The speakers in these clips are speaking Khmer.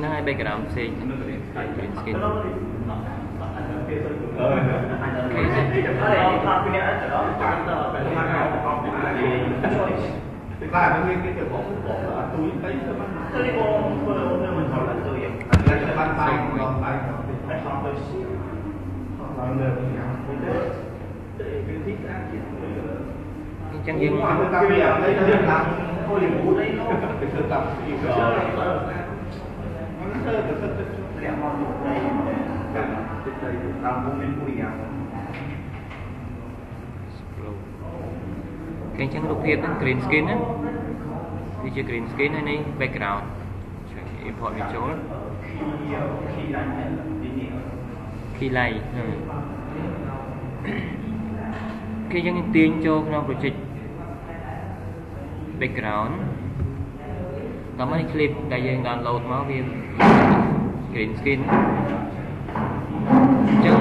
Nó hai background ផ្សេង green skin Thực Claro, que te pongo a tu país de mano. Te digo, fue una mejor la tuya. Aquí te van a dar un long time. Es una poesía. Hablando de vida. Chẳng gì mà người ta bây giờ thấy nó làm thôi thì cũ đấy nó cái sự tập gì rồi nó rất là đẹp hơn lúc đấy làm cũng nên cùi nhau គេអញ្ចឹងរូបភាពហ្នឹង green skin ណាវាជា green skin ហើយនេះ background ជួយ import វាចូល khi khi đánh đi nhiều key light ហ្នឹងគេយើងទាញចូលក្នុង project background ដល់មកនេះ clip ដែលយើង download មកវា green skin អញ្ចឹង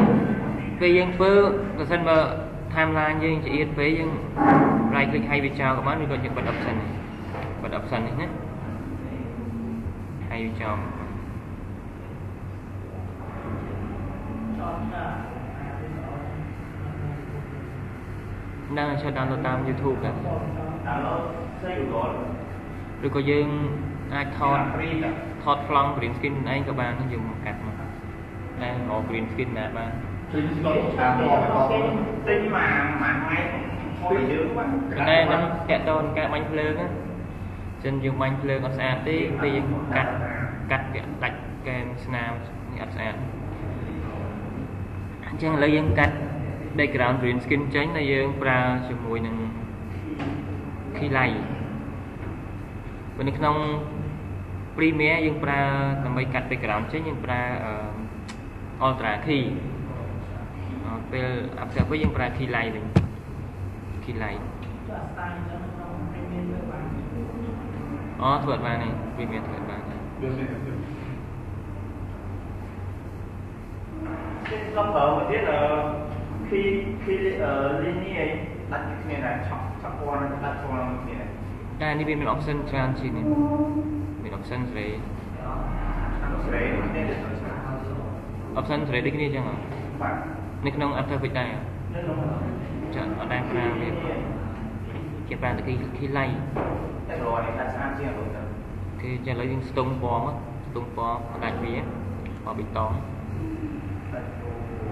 ពេលយើងធ្វើបើសិនបើ timeline យើងចៀតពេកយើង right click ឲ្យវាចោលក៏បានឬក៏យើងបិទ option នេះបិទ option នេះណាឲ្យវាចោល đang cho download តាម YouTube ដែរ download xây rồi ឬក៏យើងអាចថត free តាថតប្លង់ green skin ឯងក៏បានយើងមកកាត់មកតែរក green skin ណាបាន Thì có à có tinh mà mà ngay thôi dữ quá ប៉ុន្តែហ្នឹងតាក់តនការបាញ់ភ្លើងណាចឹងយើងបាញ់ភ្លើងអត់ស្អាតទេពេលយើងកាត់កាត់វាដាច់កែមស្នាមនេះអត់ស្អាតអញ្ចឹងឥឡូវយើងកាត់ background green skin ចេញហើយយើងប្រើជាមួយនឹង key light ព្រោះនៅក្នុង Premiere យើងប្រើដើម្បីកាត់ background ចេញយើងប្រើអឺ Ultra Key អឺពេល After វិញយើងប្រើ key light វិញ key light អូធ្វើអត់បានទេ Premiere ធ្វើអត់បានទេ Trên lâm bờ mà biết là khi khi ở linear đặt như thế này chọn chọn qua nó đặt qua nó như thế này តែនេះវាមាន option ច្រើនជាងនេះមាន option ស្រី đấy nên là option ស្រីដូចគ្នាអញ្ចឹងហ៎ phải នៅក្នុង After Effects ដែរហ៎ nên nó ចាអត់ដែរប្រើវាគេប្រើតែ key key light Thế rồi đặt sang chia rồi គេចាឥឡូវយើងស្ទង់ពណ៌មកស្ទង់ពណ៌ផ្ដាច់វាពណ៌បៃតង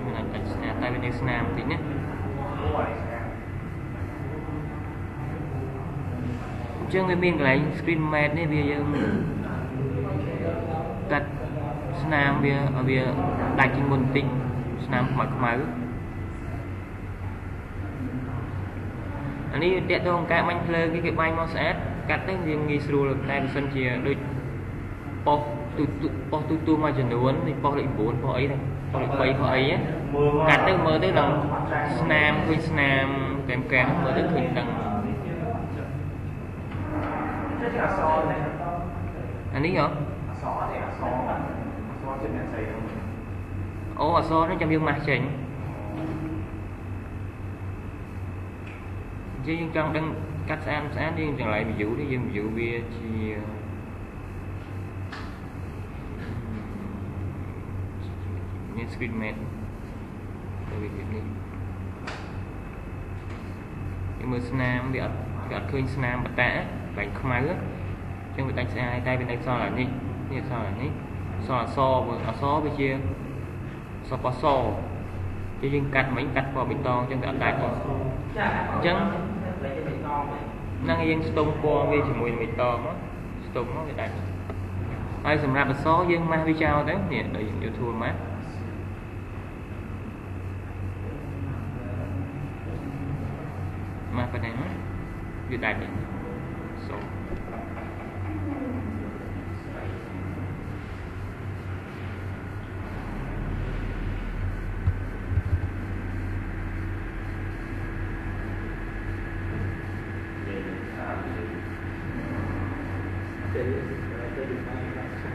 មិនអាចដាច់ស្នាមតែវានៅស្នាមបន្តិចណា Đúng rồi អញ្ចឹងវាមានកន្លែង screen mat នេះវាយើងកាត់ស្នាមវាឲ្យវាដាច់ជាងមុនបន្តិចស្នាមខ្មៅខ្មៅ អានេះតាក់ទងការបាញ់ភ្លើងគេគេបាញ់មកស្អាតកាត់ទៅវាងាយស្រួលតែបើសិនជាដូចប៉ុសទូទូប៉ុសទូទូមួយចំនួននេះប៉ុសលេខ9ប៉ុសអីហ្នឹងប៉ុសលេខ3ប៉ុសអីហ្នឹងកាត់ទៅមើលទៅដល់ស្នាមឃើញស្នាមកែមកែមើលទៅឃើញដឹង Thế thì là so này អានេះហ៎ Xó thì là xó Xó trên này xây không អូអក្សរនេះចាំយើងម៉ាស់ចេញ និយាយយើងចង់ដឹងកាត់ស្អាតមិនស្អាតយើងចង់ឡៃ view នេះយើង view វាជាមាន screen mat ទៅវាទៀតនេះយើងមើលស្នាមវាអត់វាអត់ឃើញស្នាមបតាកែងខ្មៅអញ្ចឹងវាដាច់ស្អាតតែវានៅសល់អានេះនេះសល់អានេះសល់អក្សរមើលអក្សរវាជាសពសគឺយើងកាត់មិញកាត់ពណ៌បៃតងអញ្ចឹងវាអត់ដាច់ទេអញ្ចឹង ហ្នឹងយើងស្ទង់ពណ៌វាជាមួយនឹងបៃតងមកស្ទង់មកវាដាច់ហើយសម្រាប់អក្សរយើងម៉ាស់វាចោលទៅនេះដល់យើងយកធួម៉ាស់ម៉ាស់ប៉ុណ្ណេះមកវាដាច់ទេសូម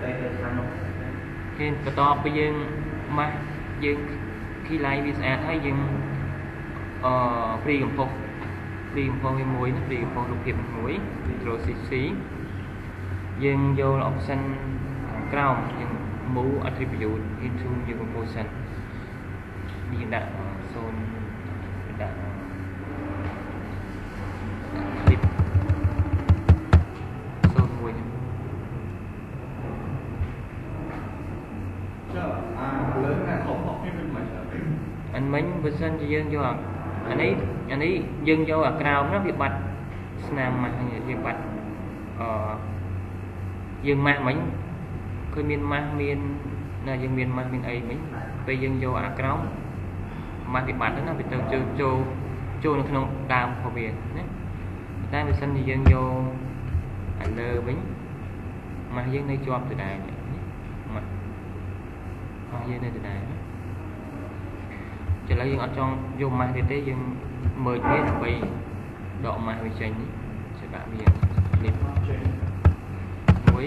đây là sao គេ បន្ទាប់ពីយើងម៉ាស់យើងគីឡៃវាស្អាតហើយយើងអឺព្រីកំផុសព្រីកំផុសវាមួយណាព្រីកំផុសរូបភាពមួយ Control CC យើងយក option ខាងក្រោមយើង move attribute into your composition យើងដាក់0ដាក់ clip 01 chứ à lớn là khổng học như mình mà អិនមិញ បើសិនជាយើងយកអានេះអានេះយើងយកអាក្រោមនោះវាបាត់ស្នាមម៉ាស់យើងបាត់អឺយើងម៉ាស់មិញឃើញមានម៉ាស់មានណាយើងមានម៉ាស់មានអីមិញពេលយើងយកអាក្រោមម៉ាស់វាបាត់ហ្នឹងណាវាទៅចូលចូលចូលនៅក្នុងដើមរបស់វាណាតែបើសិនជាយើងយកអាលើវិញម៉ាស់យើងនៅជាប់ដដែលនេះម៉ាស់ម៉ាស់យើងនៅដដែលណា ឥឡូវយើងអត់ចង់យកម៉ាស់ទៀតទេយើងមើលវាដើម្បីដកម៉ាស់វាចេញនេះជាដាក់វានេះមួយ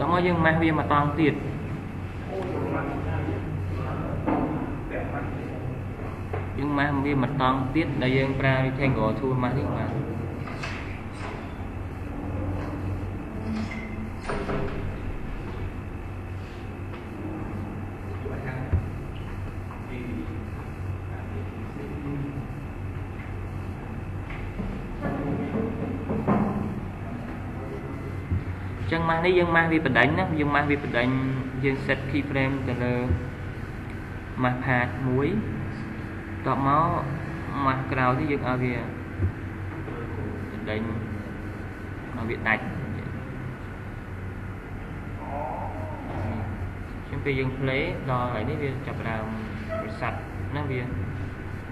ដល់មកយើងម៉ាស់វាមកតង់ទៀតយើងម៉ាស់វាមកតង់ទៀតដែលយើងប្រើ rectangle tool ម៉ាស់នេះបាទ នេះយើងម៉ាស់វាបដិញណាយើងម៉ាស់វាបដិញយើង set keyframe ទៅលើម៉ាស់ pad មួយតបមកម៉ាស់ក្រោយនេះយើងឲ្យវាបដិញឲ្យវាដាច់អញ្ចឹងពេលយើង play ដល់ហើយនេះវាចាប់ផ្ដើមប្រសាត់ណាវា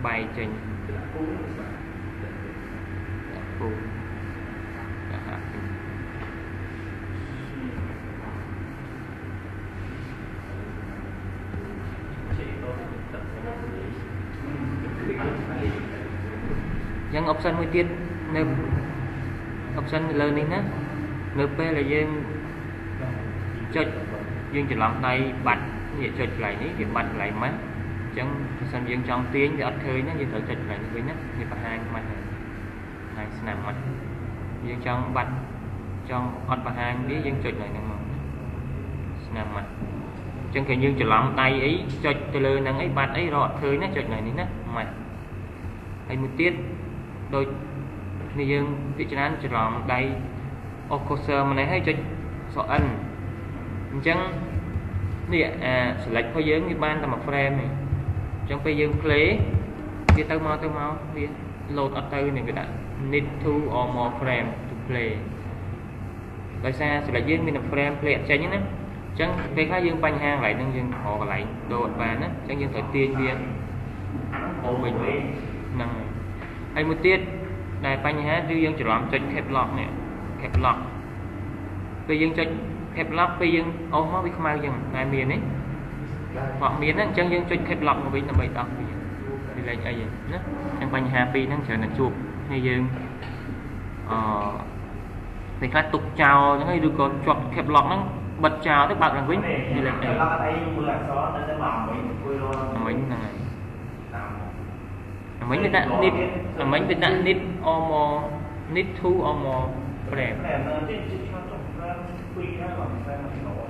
បែកចេញដាក់ពូដាក់ហាក់ពេញ អញ្ចឹង option មួយទៀតនៅ option នៅលើនេះណានៅពេលដែលយើងចុចយើងច្រឡំដៃបាត់នេះចុចកន្លែងនេះវាបាត់កន្លែងម៉ាស់អញ្ចឹងបើសិនយើងចង់ទាញវាអត់ឃើញណាយើងត្រូវចុចកន្លែងនេះវិញណាវាបង្ហាញម៉ាស់ហើយបង្ហាញស្នាមម៉ាស់យើងចង់បាត់ចង់អត់បង្ហាញវាយើងចុចកន្លែងហ្នឹងមកស្នាមម៉ាស់អញ្ចឹងគេយើងច្រឡំដៃអីចុចទៅលើហ្នឹងអីបាត់អីរកអត់ឃើញណាចុចកន្លែងនេះណាម៉ាស់ហើយមួយទៀត ដូចគ្នាយើងពិចារណាច្រឡំដៃអូកូសឺម្នេះហើយចុចសអិនអញ្ចឹងនេះអា select របស់យើងវាបានតែមួយ frame ទេអញ្ចឹងពេលយើង play វាទៅមកទៅមកវា load អត់ទៅនេះវាដាក់ need to or more frame to play ដោយសារ select យើងមានតែ frame play អត់ចេញណាអញ្ចឹងពេលខ្លះយើងបញ្ហាកន្លែងហ្នឹងយើងរកកន្លែងដូរអត់បានណាអញ្ចឹងយើងត្រូវទាញវាអូវិញហ្នឹងហើយ ហើយមួយទៀតដែលបញ្ហាគឺយើងច្រឡំចុច cap lock នេះ cap lock ពេលយើងចុច cap lock ពេលយើងអូសមកវាខ្មៅចឹងតែមាននេះអត់មានហ្នឹងអញ្ចឹងយើងចុច cap lock មកវិញដើម្បីដោះវាវាលេខអីហ្នឹងណាអញ្ចឹងបញ្ហាពីរហ្នឹងច្រើនតែជួបនេះយើងអឺពេលខ្លះទុកចោលអញ្ចឹងហើយឬក៏ជាប់ cap lock ហ្នឹងបិទចោលទៅបើកឡើងវិញវាលេខអី lắc ấy mưa là gió nó sẽ mỏng mình vui luôn អាមិញហ្នឹងហើយ អាមិញវាដាក់ need អាមិញវាដាក់ need or more need to or more frame cái này nó trên trên cho trong ra quy ra làm sao mà nổi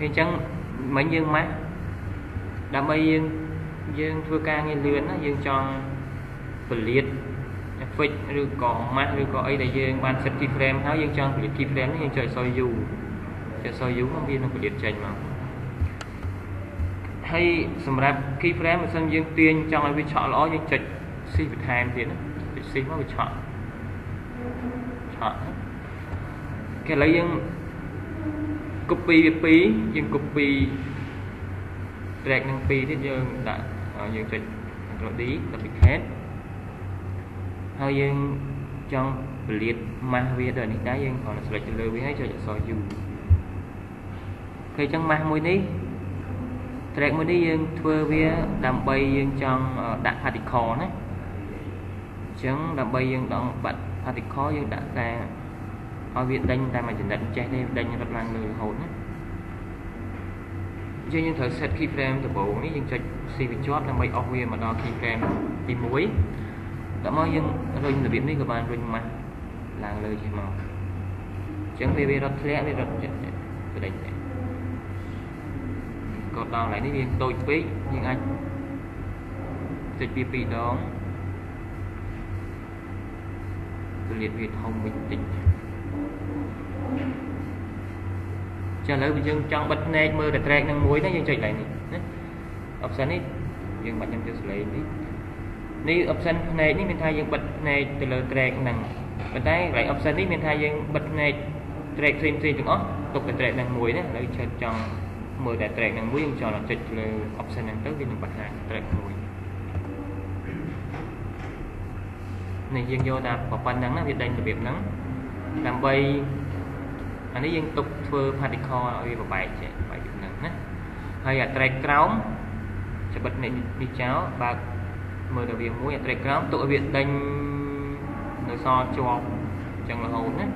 អញ្ចឹងមិញយើងម៉ាស់ដើម្បីយើងយើងធ្វើការងារលឿនណាយើងចង់ពលាត effect ឬក៏ម៉ាស់ឬក៏អីដែលយើងបាន set keyframe ហើយយើងចង់ពលាត keyframe នេះយើងចុចអក្សរ U ចុចអក្សរ U មកវានឹងពលាតចេញមក ហើយសម្រាប់ keyframe បើសិនយើងទាញចង់ឲ្យវាឆក់ល្អយើងចុច shift បន្ថែមទៀតណាចុច shift មកវាឆក់ឆក់គេឥឡូវយើង copy វាពីរយើង copy drag នឹងពីរទៀតយើងដាក់យើងចុច Ctrl D duplicate ហើយយើងចង់ពលាតម៉ាស់វាទៅនេះដែរយើងគ្រាន់តែ select ទៅលើវាហើយចុចអក្សរ U គេអញ្ចឹងម៉ាស់មួយនេះ track មួយនេះយើងធ្វើវាដើម្បីយើងចង់ដាក់ particle ណាចឹងដើម្បីយើងដងបាត់ particle យើងដាក់តែឲ្យវាដេញតែមួយចំណិតចេះទេដេញរត់ឡើងលើរហូតណាចឹងយើងត្រូវ set keyframe ដំបូងនេះយើងចុច C វាជាប់ដើម្បីអស់វាមកដល់ keyframe ទី1ដល់មកយើងរុញរបៀបនេះក៏បានរុញម៉ាស់ឡើងលើចេះមកចឹងវាវារត់ធ្លាក់វារត់ចិត្តទៅដេញ ក៏ដល់កន្លែងនេះវាតូចពេកយើងអាចចុចពីពីរដងទលាតវាធំវិញតិចចាឥឡូវយើងចង់បិទភ្នែកមើលតែ track នឹងមួយណាយើងចុចឡើងនេះណា option នេះយើងបាច់ខ្ញុំចុច select នេះនេះ option ភ្នែកនេះមានថាយើងបិទភ្នែកទៅលើ track ហ្នឹងប៉ុន្តែកន្លែង option នេះមានថាយើងបិទភ្នែក track ផ្សេងផ្សេងទាំងអស់ទុកតែ track ហ្នឹងមួយណាឥឡូវឆើតចង់ មើលតែ track ហ្នឹងមួយយើងចង់ចុចលើ option ហ្នឹងទៅវានឹងបង្ហាញ track មួយនេះយើងយកតែប៉ុណ្្នឹងណាវាដេញរបៀបហ្នឹងដើម្បីអានេះយើងទុកធ្វើ particle ឲ្យវាបបែកចេះបែកហ្នឹងណាហើយអា track ក្រោមច្បិតនេះនេះចោលបើកមើលទៅវាមួយអា track ក្រោមទុកឲ្យវាដេញនៅសល់ជាប់អញ្ចឹងរហូតណា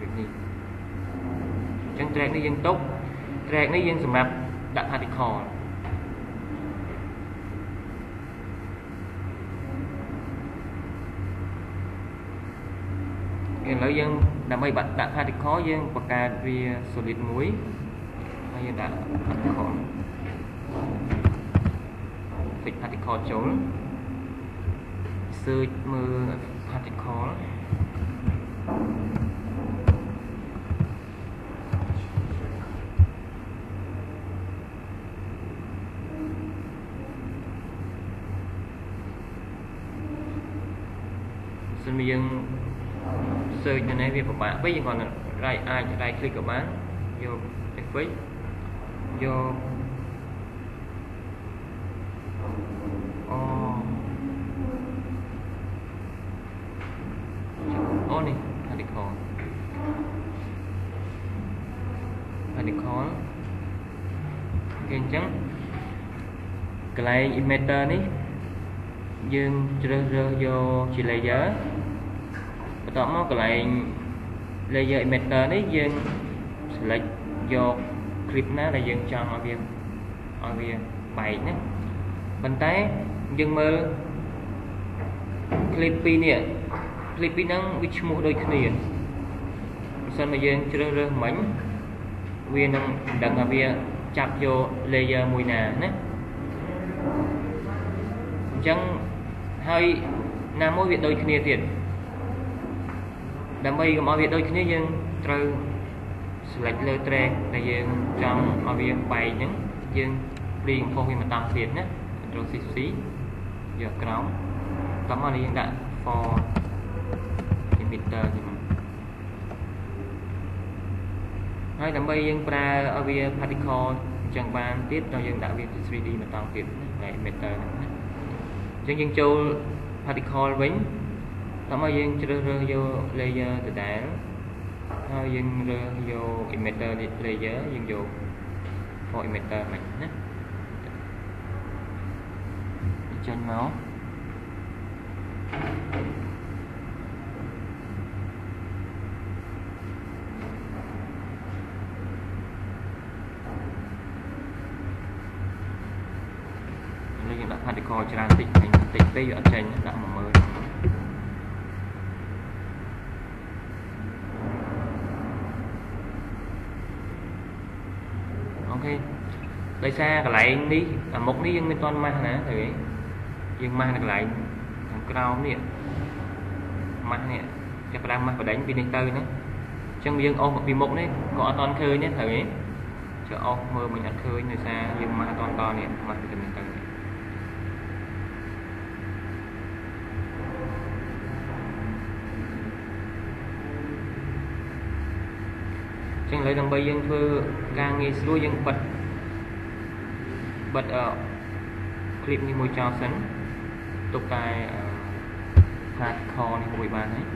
វានេះអញ្ចឹង track នេះយើងទុក track នេះយើងសម្រាប់ដាក់ particle ឥឡូវយើងដើម្បីបាត់ដាក់ particle យើងបង្កើតវា solid មួយហើយយើងដាក់ particle fix particle ចូល search មើល particle នមកយើង search នៅនេះវាពិបាកពេកយើងគ្រាន់តែ right អាច right click ក៏បានយក effect យកអូអូនេះ particle particle គេអញ្ចឹងកន្លែង emitter នេះយើងជ្រើសរើសយកជា layer បន្ទាប់មកកន្លែង layer emitter នេះយើង select យក clip ណាដែលយើងចង់ឲ្យវាឲ្យវាបែកណាប៉ុន្តែយើងមើល clip ពីរនេះ clip ពីរហ្នឹងវាឈ្មោះដូចគ្នាបើសិនមកយើងជ្រើសរើសមិញវានឹងដឹងថាវាចាប់យក layer មួយណាណាអញ្ចឹងហើយណាមួយវាដូចគ្នាទៀត ដើម្បីកុំឲ្យវាដូចគ្នាយើងត្រូវ select លើ track ដែលយើងចង់ឲ្យវាបែកហ្នឹងយើងព្រីកំផុសវាម្ដងទៀតណា Ctrl C C យកក្រោមតាមមកនេះយើងដាក់ for emitter នេះមកហើយដើម្បីយើងប្រើឲ្យវា particle អញ្ចឹងបានទៀតដល់យើងដាក់វាជា 3D ម្ដងទៀតណា emitter ហ្នឹងណាអញ្ចឹងយើងចូល particle វិញ តាមមកយើងជ្រើសរើសយក layer ដដែលហើយយើងរើសយក emitter layer យើងយក for emitter មិនណាចេញមកនេះយើងដាក់ particle ច្រើនតិចតិចពេកវាអត់ចេញដាក់10000អូខេ ដោយសារកន្លែងនេះអាមុខនេះយើងមិនទាន់ម៉ាស់ណាទៅវិញយើងម៉ាស់នៅកន្លែងខាងក្រោមនេះម៉ាស់នេះចាប់ផ្ដើមម៉ាស់បដិញពីនេះទៅណាអញ្ចឹងយើងអស់ពីមុខនេះក៏អត់ទាន់ឃើញទេត្រូវទេចុះអស់មើលមិនអត់ឃើញដោយសារយើងម៉ាស់អត់ទាន់តនេះម៉ាស់ពីនេះទៅចឹងឥឡូវដើម្បីយើងធ្វើការងាយស្រួលយើងបិទ បិទអឺ clip នេះមួយចោលសិនទុកតែ part core នេះមួយបានហើយ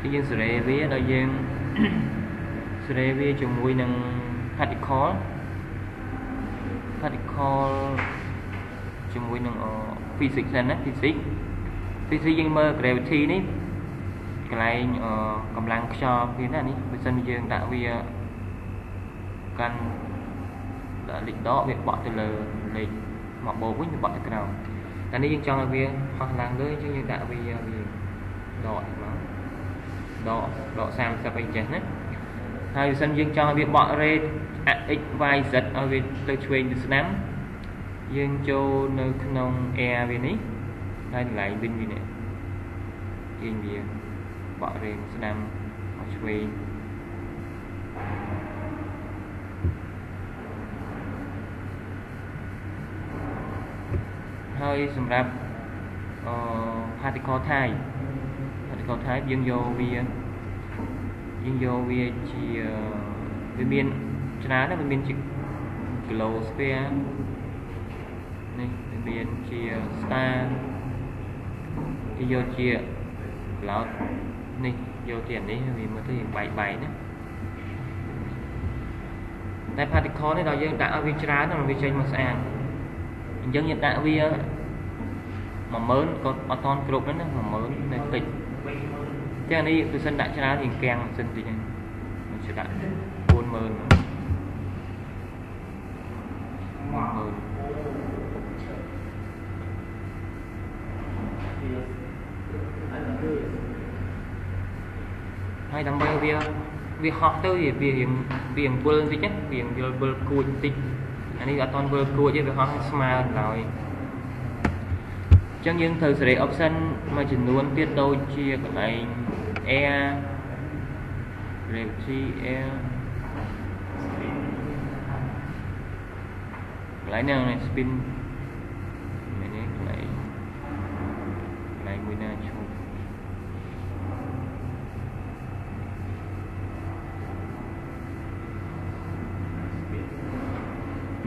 ទីយើងសេរីវាដល់យើងសេរីវាជាមួយនឹង particle particle ជាមួយនឹង physics សិនណា physics physics យើងមើល gravity នេះកន្លែងកម្លាំងខ្យល់វាណានេះបើសិនយើងដាក់វាកាន់ដាក់ លេខដកវាបក់ទៅលើលេខមកបូកវិញវាបក់ទៅក្រោមតែនេះយើងចង់ឲ្យវាហោះឡើងលើយើងយើងដាក់វាវាដកមកដកដក30អីចេះណាហើយបើសិនយើងចង់ឲ្យវាបក់ rate x y z ឲ្យវាទៅឆ្វេងទៅស្ដាំយើងចូលនៅក្នុង air វានេះហើយកន្លែងវិញវានេះទាញវាបក់ rate ស្ដាំមកឆ្វេង ហើយសម្រាប់អឺ particle type particle type យើងយកវាយើងយកវាជាវាមានច្រើនណាស់វាមានជា globosphere នេះវាមានជា star គេយកជា cloud នេះយកជានេះវាមើលទៅយើងបែកបែកណាតែ particle នេះដល់យើងដាក់ឲ្យវាច្រើនដល់វាចេញមកស្អាត អញ្ចឹងយើងដាក់វា10000ក៏អត់តន់គ្រប់ដែរណា10000នៅតិចចឹងនេះបើសិនដាក់ច្រើនយើងកាំងសិនតិចហ្នឹងមិនជិះដាក់40000 10000ហើយដើម្បីវាវាហោះទៅវាវារៀងវាអង្គុលបន្តិចណាវាអង្គុលវិលគួចបន្តិច អានេះអត់តន់វិលគួចទេវាហោះស្មើឡើយចឹងយើងត្រូវសេរី option មួយចំនួនទៀតដូចជាកន្លែង air gravity air កន្លែងនេះ spin នេះកន្លែងកន្លែងមួយណាឈប់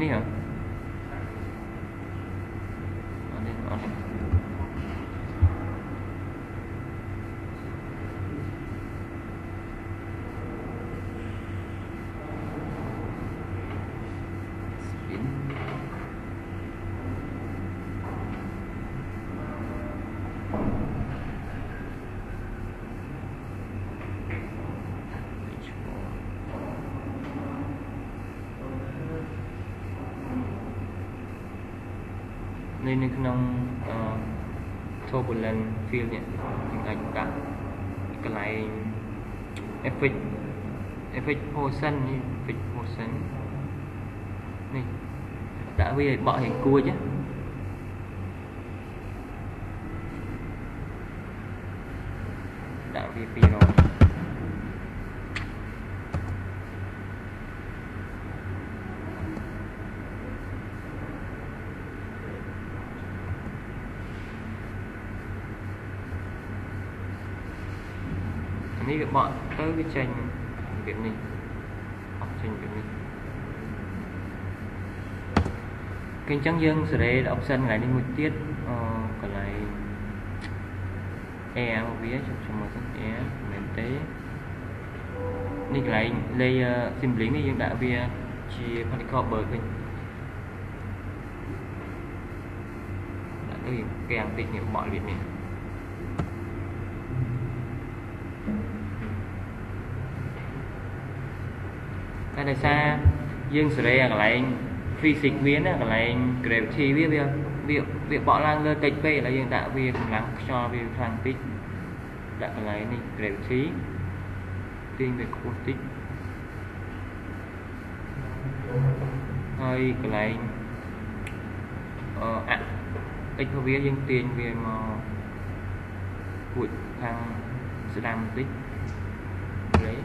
នេះហ៎អត់នេះអត់នេះនេះនៅក្នុង turbulent field នេះយើងអាចដាក់កន្លែង effect effect portion នេះ effect portion នេះដាក់វាឲ្យបក់ឲ្យគួចដាក់វា200នេះវា បកទៅវាចេញរបៀបនេះអត់ចេញរបៀបនេះគេអញ្ចឹងយើងសេរី option កន្លែងនេះមួយទៀតអកន្លែង air វាខ្ញុំមើលសិន air មែនទេនេះកន្លែង layer sibling នេះយើងដាក់វាជា particle bird វិញដាក់ទៅយើងកាំង តិចនេះបករបៀបនេះតែដោយសារយើងសេរីអាកន្លែង physics វាណាកន្លែង gravity វាវាវាវាបក់ឡើងលើតិចពេកឥឡូវយើងដាក់វាកម្លាំងខ្យល់វាខ្លាំងតិចដាក់កន្លែងនេះ gravity ទាញវាខ្ពស់តិចហើយកន្លែងអឺអាតិចរបស់វាយើងទាញវាមកគួចខាងស្ដាំបន្តិចលេ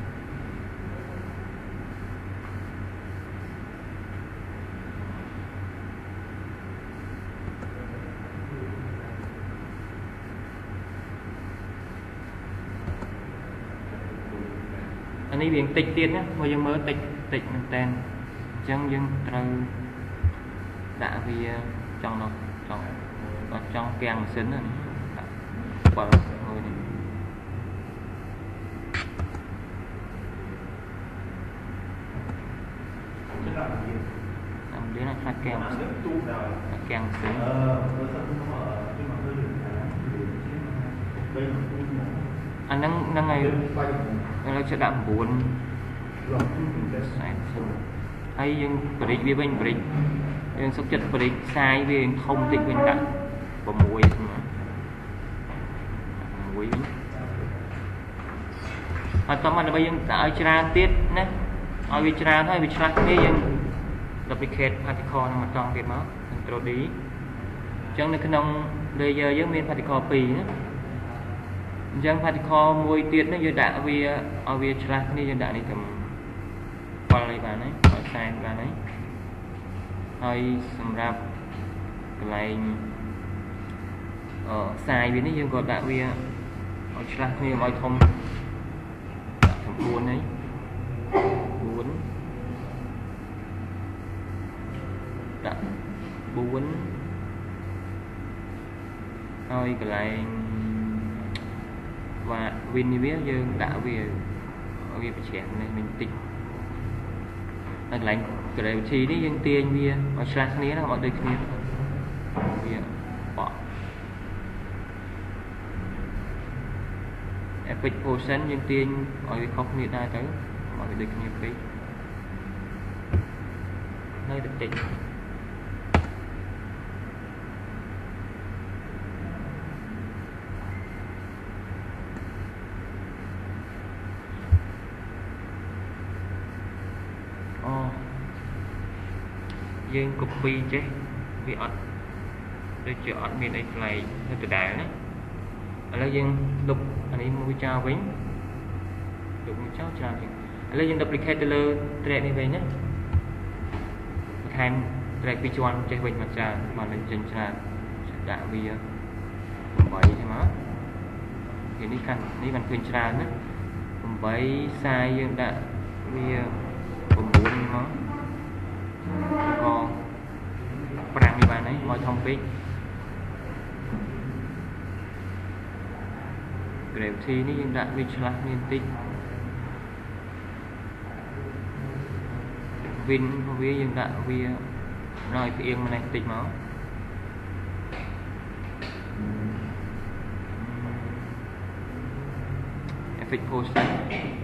អា នេះវាតិចទៀតណាមកយើងមើលតិចតិចមែនតើអញ្ចឹងយើងត្រូវដាក់វាចង់ដល់ចង់ដល់ចង់ពាំងម៉ាស៊ីនណាដាក់បើមួយនេះតាមលៀនខ្លាចកែម៉ាស៊ីនទាំងសិន Ờ, nó sẽ không có ở nhưng mà hơi đường khá đây là cũng một អាហ្នឹង ហ្នឹងហើយ bên quanh ឥឡូវចិត្តដាក់9 rồi cũng mình sẽ ខ្សែសិនហើយយើងបរិចវាវិញបរិចយើងសុខចិត្តបរិចខ្សែវាយើងធំតិចវិញដាក់6ស្មើ6វិញហើយតោះមកដើម្បីយើងដាក់ឲ្យច្រើនទៀតណាឲ្យវាច្រើនហើយវាឆ្លាស់គ្នាយើង duplicate particle នឹងម្ដងទៀតមក control D អញ្ចឹងនៅក្នុង layer យើងមាន particle 2ណា អញ្ចឹង particle មួយទៀតនេះយើងដាក់វាឲ្យវាឆ្លាស់គ្នាយើងដាក់នេះទៅ7នេះបានហើយឲ្យសែនបានហើយហើយសម្រាប់កន្លែងអឺខ្សែវានេះយើងក៏ដាក់វាឲ្យឆ្លាស់គ្នាឲ្យធំដាក់9ហើយ4ដាក់4ហើយកន្លែង វ៉ាវិននេះវាយើងដាក់វាឲ្យវាប្រច្រាំងនេះវិញតិចហើយកន្លែង gravity នេះយើងទាញវាឲ្យឆ្លាស់គ្នាណាឲ្យដូចគ្នាវាបក effect portion យើងទាញឲ្យវាខុសគ្នាដែរទៅកុំឲ្យវាដូចគ្នាពេកនៅតែតិចអូ យើង copy ចេះវាអត់ដូចជាអត់មានអីប្លែកនៅដដែលណាឥឡូវយើងលុបអានេះមួយចោលវិញលុបមួយចោលច្រើនជាងឥឡូវយើង duplicate ទៅលើ track នេះវិញណាបន្ថែម track ពីរជាន់ចេះវិញមកច្រើនបានវិញចេញច្រើនដាក់វា8ទេមកគេនេះកាន់នេះបានឃើញច្រើនណា8ខ្សែយើងដាក់វា9នេះមក ក៏5នេះបានហើយមកធំពេក gravity នេះយើងដាក់វាឆ្លាស់មានតិច win របស់វាយើងដាក់វាឲ្យផ្អៀងម្នេះតិចមកអឺ effect potion នេះមើ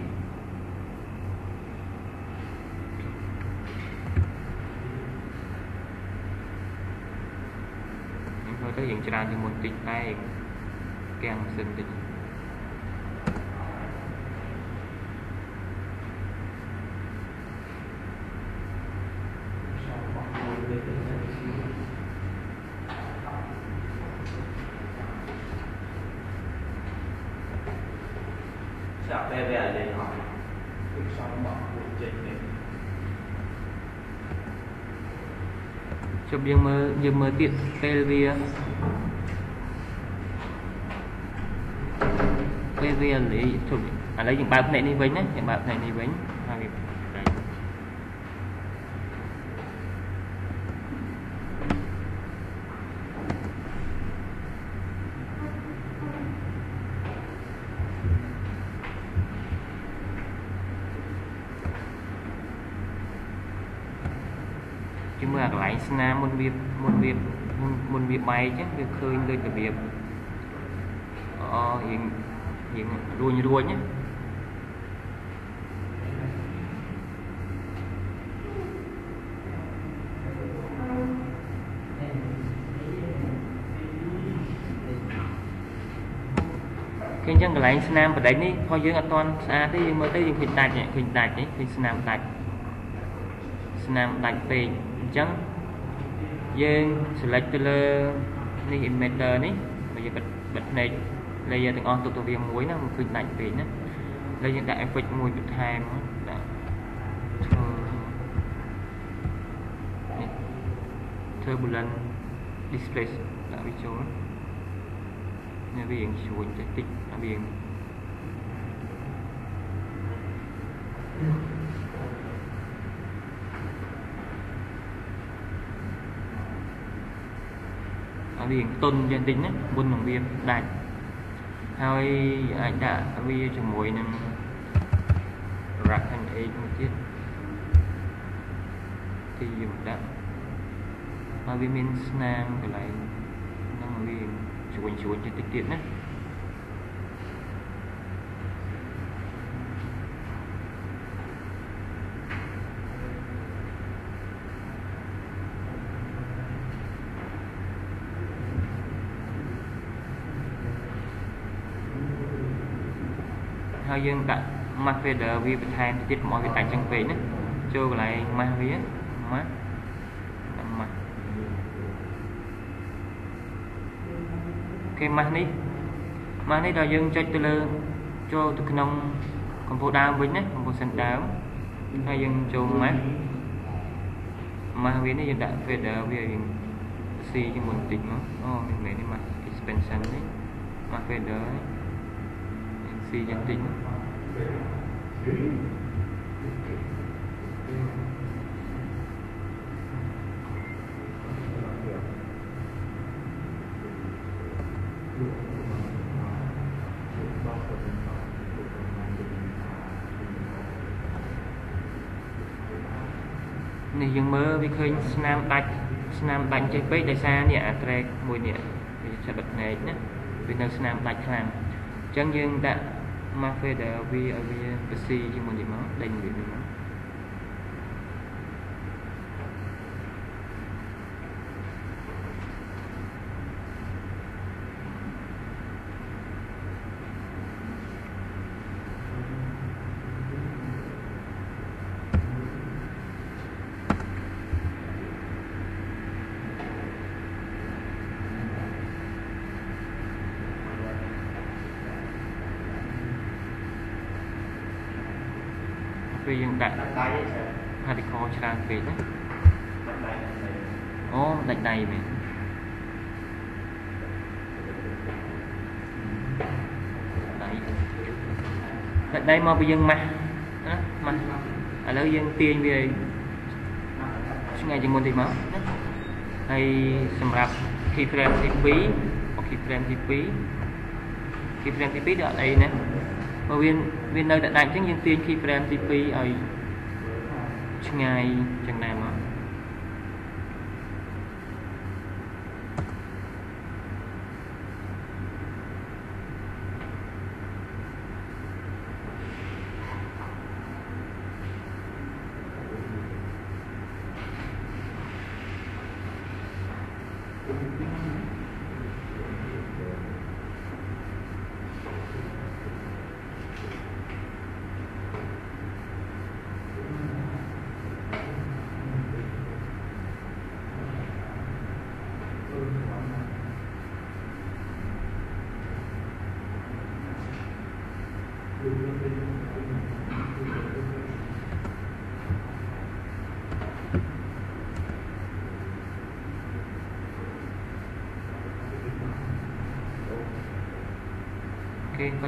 លទៅយើងច្រើនជាងមុនតិចតែកាំងម៉ាស៊ីនតិច Sao về về ở đây hỏi Cái sao nó bỏ của trên này ជប់យើងមើលយើងមើលទៀតពេលវាពេលវាលេជប់ឥឡូវយើងបើកភ្នែកនេះវិញណាយើងបើកភ្នែកនេះវិញហើយវាដៃជាមើលអាកន្លែងស្នាមមុនវាមុន វាមុនមុនវាបែកចឹងវាឃើញដូចរបៀបអូរៀងរៀងរួញរួញណាឃើញចឹងកន្លែងស្នាមបដិញនេះพอយើងអត់ទាន់ស្អាតទេយើងមើលទៅយើងឃើញដាច់ឃើញដាច់នេះឃើញស្នាមដាច់ស្នាមដាច់ពេកអញ្ចឹង យើង select ទៅលើនេះ emitter នេះបើយើងបិទបិទភ្នែក layer ទាំងអស់ទុកទៅវាមួយណាមិនឃើញដាច់ពេកណាហើយយើងដាក់ effect មួយបន្ថែមដាក់ធ្វើនេះ turbulent display ដាក់វាចូលនេះវារៀងជួញតិចតិចវារៀងឲ្យ វារៀងទុនយ៉ាងតិចណាមុននឹងវាដាច់ហើយអាចដាក់វាជាមួយនឹង rack and egg មួយទៀតទីយើងដាក់ហហើយវាមានស្នាមកន្លែងហ្នឹងវាជួញជួញតិចទៀតណា ហើយយើងដាក់ mask fader វាបន្ថែមទៀតកុំឲ្យវាដាច់ចឹងពេកណាចូលកន្លែង mask វា mask ដាក់ mask គេ mask នេះ mask នេះដល់យើងចុចទៅលើចូលទៅក្នុងកំពូលដើមវិញណា composition ដើមហើយយើងចូល mask mask វានេះយើងដាក់ fader វាយើង C ជាមួយបន្តិចមកអូនេះមែននេះ mask expansion នេះ mask fader នេះ C យ៉ាងតិចមកនេះយើងមើលវាឃើញស្នាមដាច់ស្នាមដាច់ចេះពេកដោយសារនេះអា track មួយនេះវាចាប់បិទភ្នែកណាវានៅស្នាមដាច់ខ្លាំងអញ្ចឹងយើងដាក់ mask fader វាឲ្យវាបស៊ីជាមួយនេះមក ដេញវានេះមកពេលយើងដាក់ đặt tay ấy sao particle ច្រើនពេកណា đặt tay đặt tay អូដាច់ដៃមែនដៃដាច់ដៃមកពីយើងម៉ាស់ណាម៉ាស់ឥឡូវយើងទាញវាឲ្យឆ្ងាយជាងមុនតិចមកណាហើយសម្រាប់ key frame ទី2អូ key frame ទី2 key frame ទី2ដល់អីណាបើវា វានៅតែដាច់អញ្ចឹងយើងទាញ key frame ទី2ឲ្យឆ្ងាយចឹង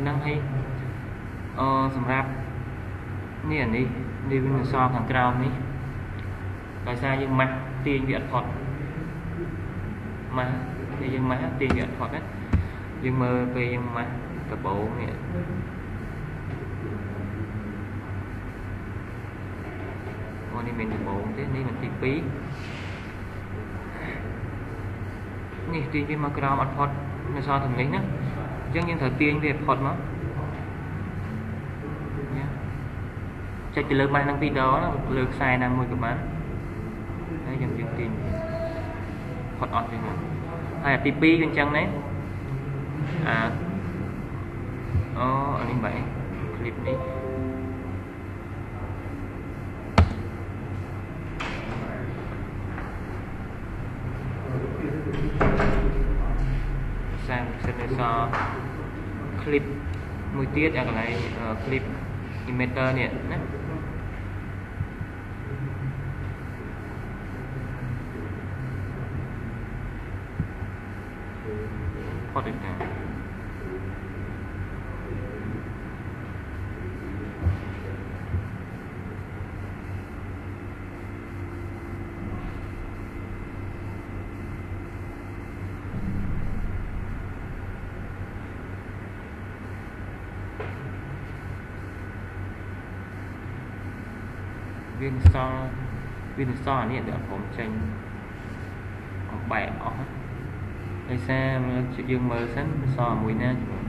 ដែរមកគេប៉ុណ្ណឹងហើយអឺសម្រាប់នេះអានេះនេះវានៅសល់ខាងក្រោមនេះដោយសារយើងម៉ាស់ទាញវាអត់ផុតម៉ាស់នេះយើងម៉ាស់ទាញវាអត់ផុតណាយើងមើលពេលយើងម៉ាស់ដបូងនេះអូនេះមានដបូងទេនេះមានទី2នេះទាញវាមកក្រោមអត់ផុតនៅសល់ទាំងនេះណា អញ្ចឹងយើងត្រូវទាញវាផុតមកចុចទៅលើម៉ាស់ហ្នឹងពីរដងលើខ្សែហ្នឹងមួយក៏បានហើយយើងយើងទាញផុតអត់វិញមកហើយអាទី2គឺអញ្ចឹងដែរអាអូអានេះបែរ clip នេះ clip មួយទៀតអាកន្លែង clip emitter នេះណាផតដែរ ណាវាសល់វាសល់អានេះដែលខ្ញុំចេញបែកអស់ដោយសារមើលយើងមើលសិនសល់មួយណាជាមួយ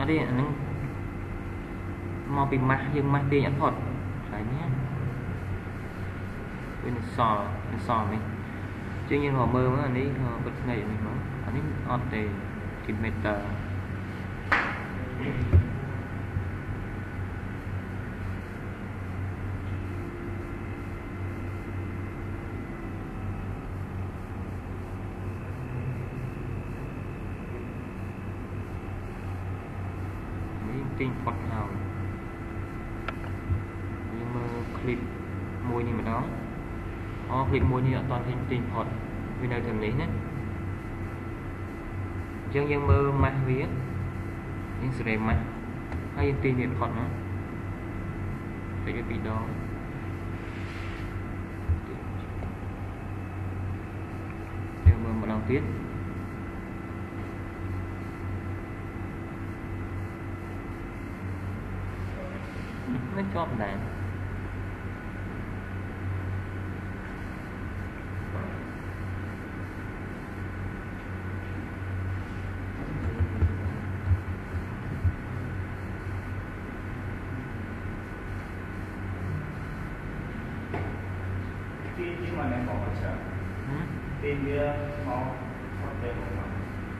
ở đây nó mau bị mắt nhưng mắt đi ăn thuật phải nhé bên sò bên sò mình chứ như họ mơ mà anh ấy họ bật ngày mình nó anh ấy ọt để kịp mệt tờ ទិ ភាពមួយនេះអត់ទាន់ឃើញទីផុតវានៅខាងនេះណាអញ្ចឹងយើងមើលម៉ាស់វាយើងសេរីម៉ាស់ហើយយើងទាញវាផុតមកទាញវាពីរដងយើងមើលម្ដងទៀតនឹងជាប់ដែរ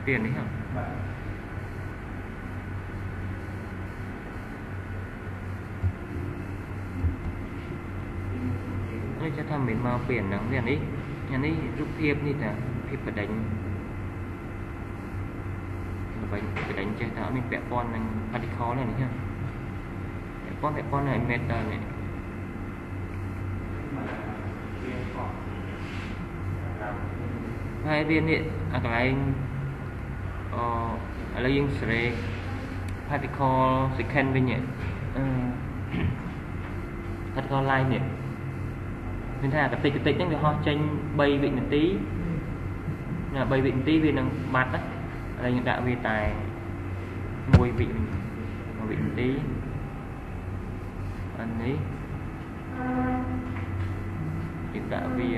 tiền đấy hả? Thôi cho tham biến mau biển nắng liền đi Nhà này rút tiếp đi ta Thì phải đánh. Phải đánh, phải đánh chơi thảo. Mình vẽ con này Phát khó này nhá. Vẽ con vẽ con này mệt đời này. Hai viên đi À cái anh អឥឡូវយើងស្រេក particle second វិញអឺ particle line នេះមានថាកតិចកតិចហ្នឹងវាហោះចេញ3វិនាទីណា3វិនាទីវានឹងបាត់ណាឥឡូវយើងដាក់វាតែ1វិវិញ1វិនាទីអានេះយើងដាក់វា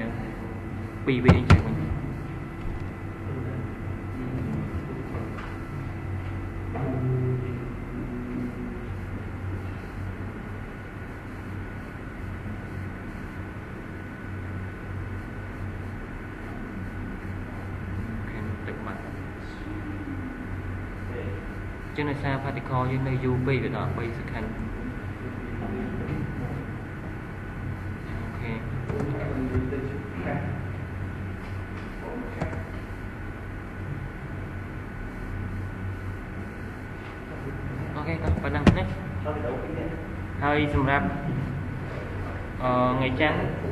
2វិអញ្ចឹងវិញ ទឹកបាត់ចឹ ងដោយសារ particle យើងនៅយូរពេកវាដល់3 second អូខេអូខេក៏ប៉ុណ្ណឹងណាដល់ទៅពីនេះហើយសម្រាប់អឺថ្ងៃច័ន្ទ